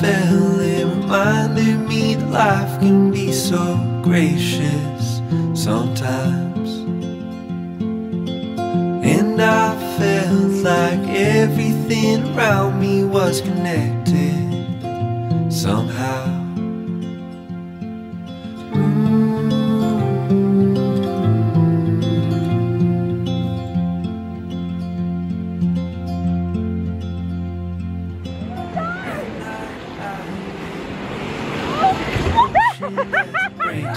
Fell and reminded me that life can be so gracious sometimes. And I felt like everything around me was connected somehow.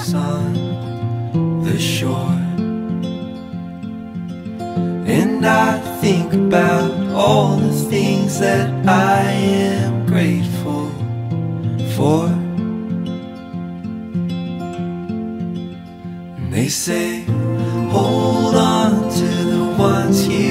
Breaks on the shore. And I think about all the things that I am grateful for. And they say, hold on to the ones you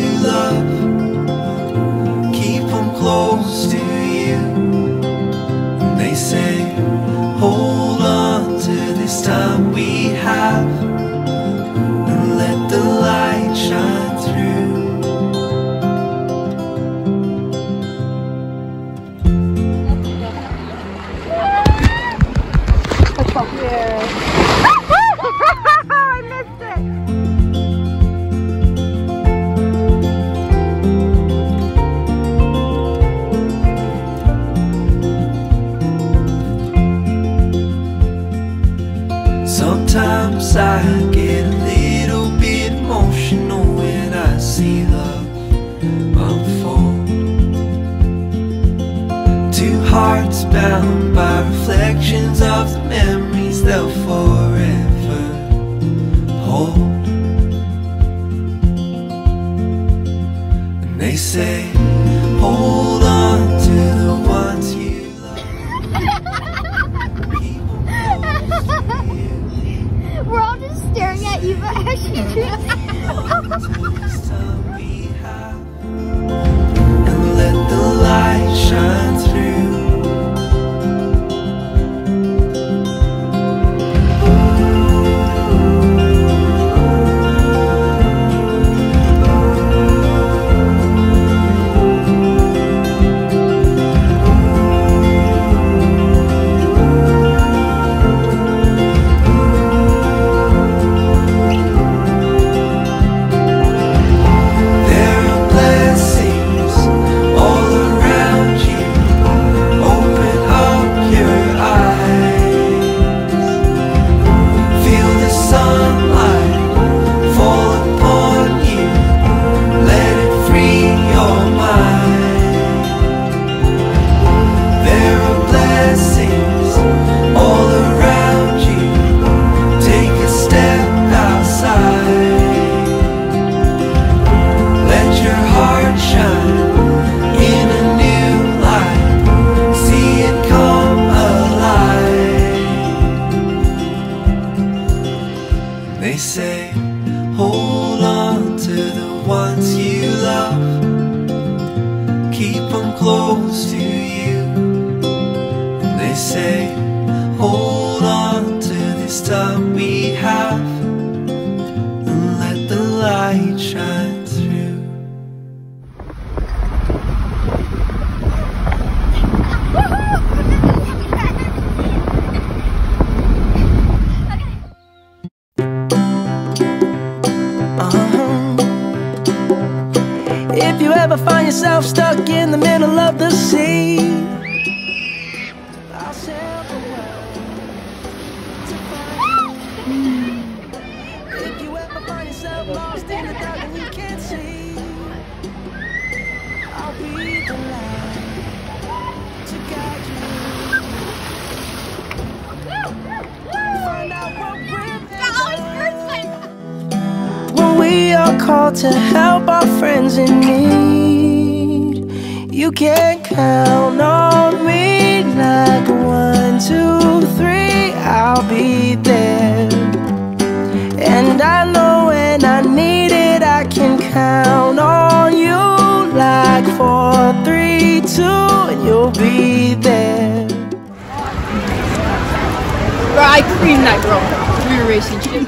hold. And they say, hold on to the ones you love. Keep 'em close to you. We're all just staring at you, but actually This time and let the light shine through. Yourself stuck in the middle of the sea. If you ever find yourself lost in the dark and you can't see, I'll be the light to guide you. When we are called to help our friends in need. You can count on me like one, two, three, I'll be there. And I know when I need it, I can count on you like four, three, two, and you'll be there. Bro, I creamed that girl. We were racing.